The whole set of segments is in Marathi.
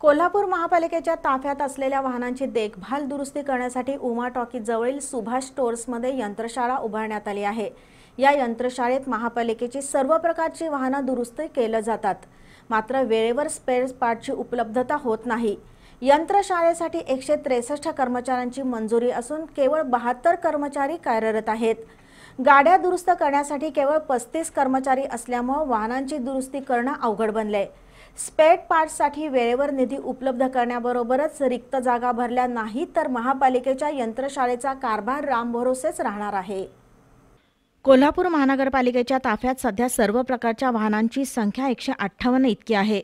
कोल्हापूर महापालिकेच्या ताफ्यात असलेल्या वाहनांची देखभाल दुरुस्ती करण्यासाठी उमा टॉकीजवळील सुभाष स्टोअर्समध्ये यंत्रशाळा उभारण्यात आली आहे. या यंत्रशाळेत महापालिकेची सर्व प्रकारची वाहनं दुरुस्ती केलं जातात. मात्र वेळेवर स्पेअर पार्टची उपलब्धता होत नाही. यंत्रशाळेसाठी एकशे त्रेसष्ट कर्मचाऱ्यांची मंजुरी असून केवळ बहात्तर कर्मचारी कार्यरत आहेत. गाड्या दुरुस्त करण्यासाठी केवळ पस्तीस कर्मचारी असल्यामुळे वाहनांची दुरुस्ती करणं अवघड बनलंय. स्पेड पार्ट्ससाठी वेळेवर निधी उपलब्ध करण्याबरोबरच रिक्त जागा भरल्या नाही तर महापालिकेच्या यंत्रशाळेचा कारभार रामभरोसेच राहणार आहे. कोल्हापूर महानगरपालिकेच्या ताफ्यात सध्या सर्व प्रकारच्या वाहनांची संख्या एकशे अठ्ठावन्न इतकी आहे.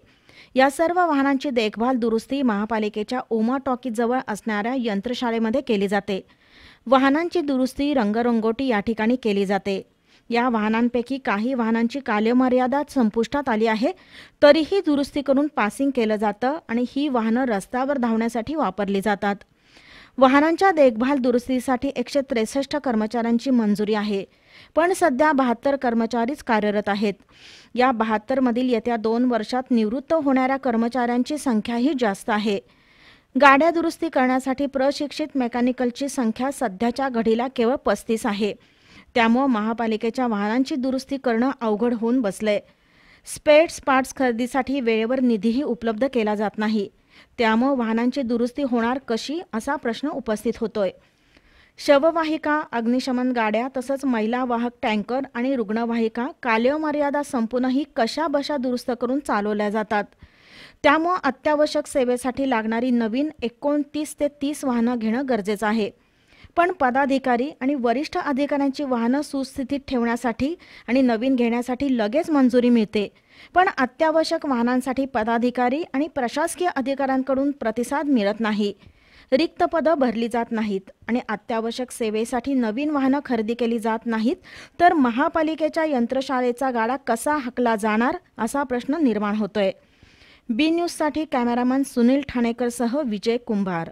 या सर्व वाहनांची देखभाल दुरुस्ती महापालिकेच्या ओमा टॉकीजवळ असणाऱ्या यंत्रशाळेमध्ये केली जाते. वाहनांची दुरुस्ती रंगरंगोटी या ठिकाणी केली जाते. या वाहनांपैकी काही वाहनांची कालमर्यादा संपुष्टात आली आहे. तरीही दुरुस्ती करून पासिंग केलं जातं आणि ही वाहनं रस्त्यावर धावण्यासाठी वापरली जातात. वाहनांच्या देखभाल दुरुस्तीसाठी एकशे त्रेसष्ट कर्मचाऱ्यांची मंजुरी आहे. पण सध्या बहात्तर कर्मचारीच कार्यरत आहेत. या बहात्तरमधील येत्या दोन वर्षात निवृत्त होणाऱ्या कर्मचाऱ्यांची संख्याही जास्त आहे. गाड्या दुरुस्ती करण्यासाठी प्रशिक्षित मेकॅनिकलची संख्या सध्याच्या घडीला केवळ पस्तीस आहे. त्यामुळं महापालिकेच्या वाहनांची दुरुस्ती करणं अवघड होऊन बसलंय. स्पेट्स पार्ट्स खरेदीसाठी वेळेवर निधीही उपलब्ध केला जात नाही. त्यामुळं वाहनांची दुरुस्ती होणार कशी असा प्रश्न उपस्थित होतोय. शववाहिका अग्निशमन गाड्या तसंच महिला वाहक टँकर आणि रुग्णवाहिका कालमर्यादा संपूनही कशा बशा दुरुस्त करून चालवल्या जातात? त्यामुळं अत्यावश्यक सेवेसाठी लागणारी नवीन एकोणतीस ते तीस वाहनं घेणं गरजेचं आहे. पण पदाधिकारी आणि वरिष्ठ अधिकाऱ्यांची वाहनं सुस्थितीत ठेवण्यासाठी आणि नवीन घेण्यासाठी लगेच मंजुरी मिळते. पण अत्यावश्यक वाहनांसाठी पदाधिकारी आणि प्रशासकीय अधिकाऱ्यांकडून प्रतिसाद मिळत नाही. रिक्त पदं भरली जात नाहीत आणि अत्यावश्यक सेवेसाठी नवीन वाहनं खरेदी केली जात नाहीत तर महापालिकेच्या यंत्रशाळेचा गाडा कसा हाकला जाणार असा प्रश्न निर्माण होतोय. बी न्यूजसाठी कॅमेरामन सुनील ठाणेकरसह विजय कुंभार.